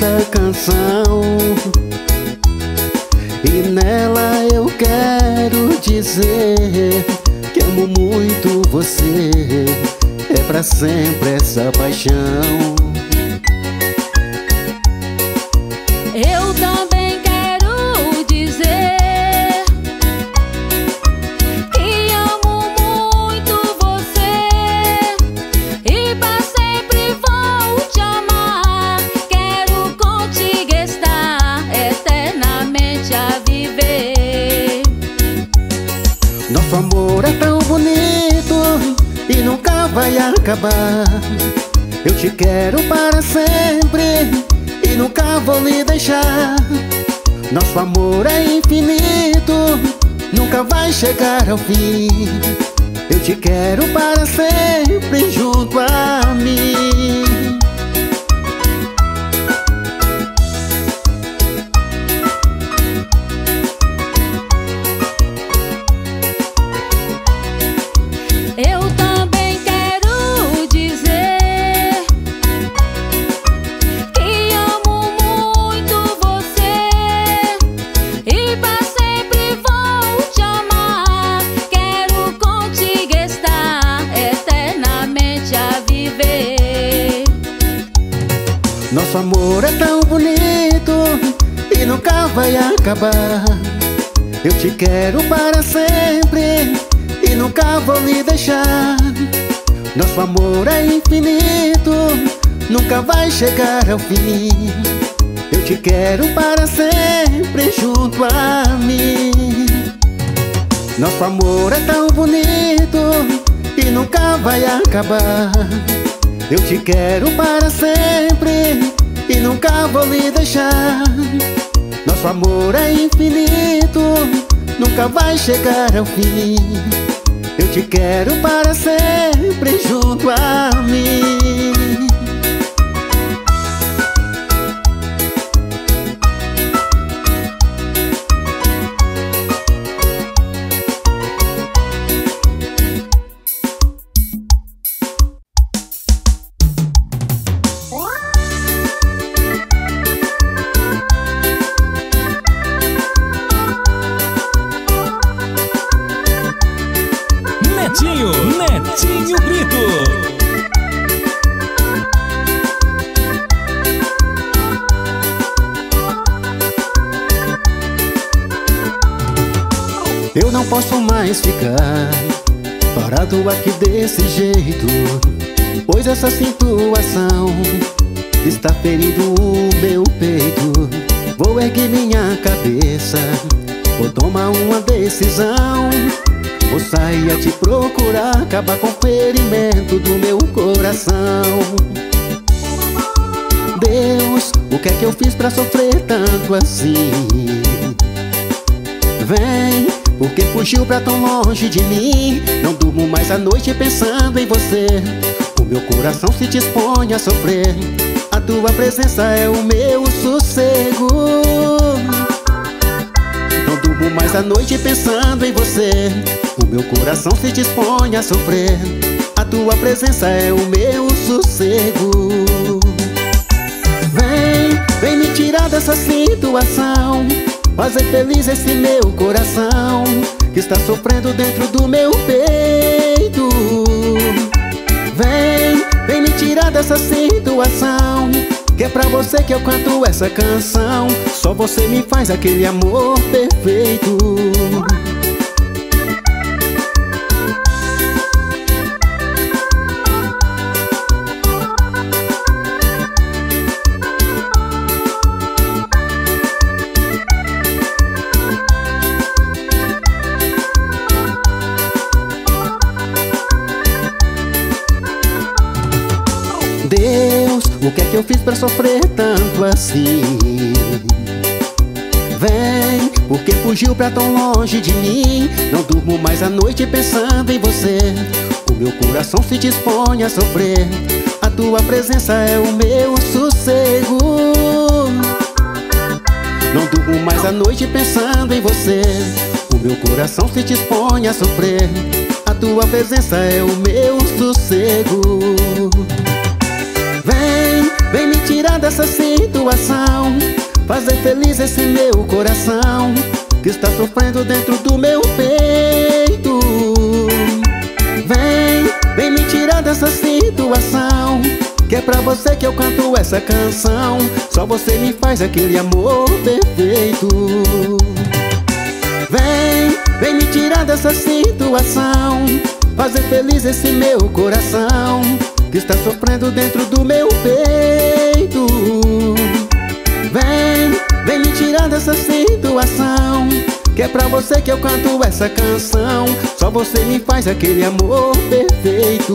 esta canção. E nela eu quero dizer Que amo muito você. É pra sempre essa paixão acabar. Eu te quero para sempre E nunca vou lhe deixar. Nosso amor é infinito Nunca vai chegar ao fim. Eu te quero para sempre junto a mim vai acabar. Eu te quero para sempre E nunca vou lhe deixar. Nosso amor é infinito Nunca vai chegar ao fim. Eu te quero para sempre junto a mim. Nosso amor é tão bonito E nunca vai acabar. Eu te quero para sempre E nunca vou lhe deixar nosso amor é infinito Nunca vai chegar ao fim. Eu te quero para sempre junto a mim mais ficar Parado aqui desse jeito Pois essa situação Está ferindo o meu peito. Vou erguer minha cabeça Vou tomar uma decisão. Vou sair a te procurar Acabar com o ferimento do meu coração. Deus, o que é que eu fiz pra sofrer tanto assim? Vem porque fugiu pra tão longe de mim. Não durmo mais à noite pensando em você. O meu coração se dispõe a sofrer. A tua presença é o meu sossego. Não durmo mais à noite pensando em você. O meu coração se dispõe a sofrer. A tua presença é o meu sossego. Vem, vem me tirar dessa situação Fazer feliz esse meu coração Que está sofrendo dentro do meu peito. Vem, vem me tirar dessa situação Que é pra você que eu canto essa canção. Só você me faz aquele amor perfeito O que é que eu fiz pra sofrer tanto assim? Vem, porque fugiu pra tão longe de mim. Não durmo mais à noite pensando em você. O meu coração se dispõe a sofrer. A tua presença é o meu sossego. Não durmo mais à noite pensando em você. O meu coração se dispõe a sofrer. A tua presença é o meu sossego tirar dessa situação. Fazer feliz esse meu coração Que está sofrendo dentro do meu peito. Vem, vem me tirar dessa situação Que é pra você que eu canto essa canção. Só você me faz aquele amor perfeito. Vem, vem me tirar dessa situação Fazer feliz esse meu coração Que está sofrendo dentro do meu peito Vem, vem me tirar dessa situação Que é pra você que eu canto essa canção. Só você me faz aquele amor perfeito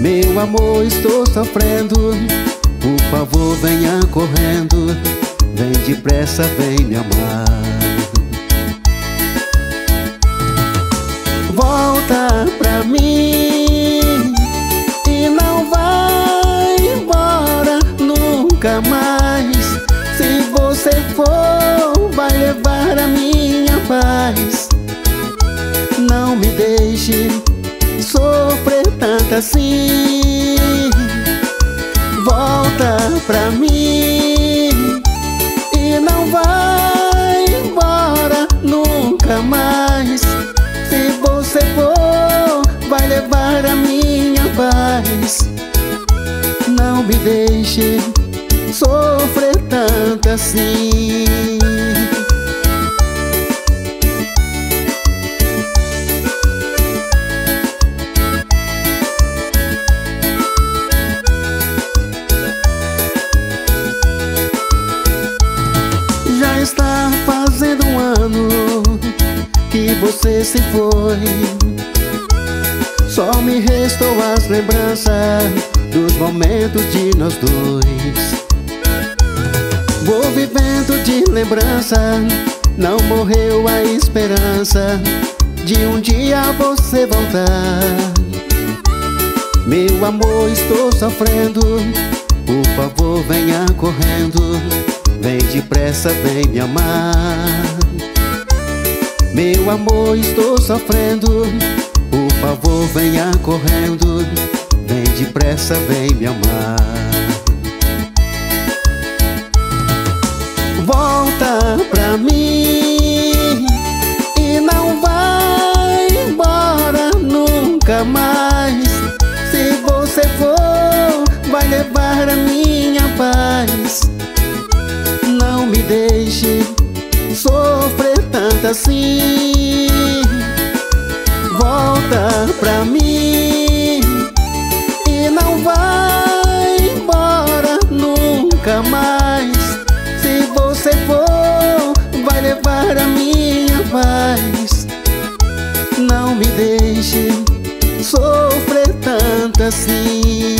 Meu amor, estou sofrendo. Por favor venha correndo. Vem depressa, vem me amar. Volta pra mim E não vai embora nunca mais tanto assim Volta pra mim. E não vai embora nunca mais. Se você for, vai levar a minha paz. Não me deixe sofrer tanto assim se foi. Só me restou as lembranças Dos momentos de nós dois. Vou vivendo de lembrança Não morreu a esperança De um dia você voltar. Meu amor, estou sofrendo Por favor, venha correndo Vem depressa, vem me amar meu amor, estou sofrendo. Por favor, venha correndo. Vem depressa, vem me amar. Volta pra tanto assim Volta pra mim. E não vai embora nunca mais. Se você for, vai levar a minha paz. Não me deixe sofrer tanto assim